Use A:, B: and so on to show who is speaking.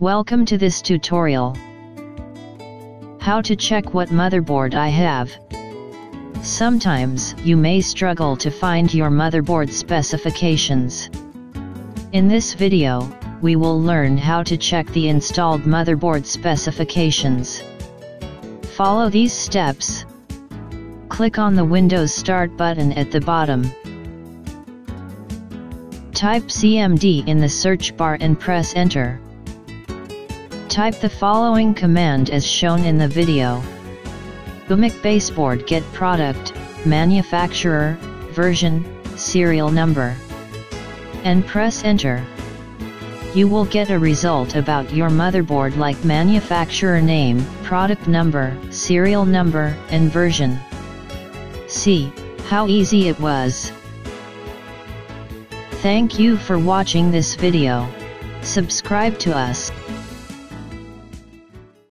A: Welcome to this tutorial. How to check what motherboard I have. Sometimes you may struggle to find your motherboard specifications. In this video, we will learn how to check the installed motherboard specifications. Follow these steps. Click on the Windows Start button at the bottom. Type CMD in the search bar and press enter. Type the following command as shown in the video. wmic baseboard get product, manufacturer, version, serial number. And press enter. You will get a result about your motherboard like manufacturer name, product number, serial number, and version. See, how easy it was. Thank you for watching this video. Subscribe to us.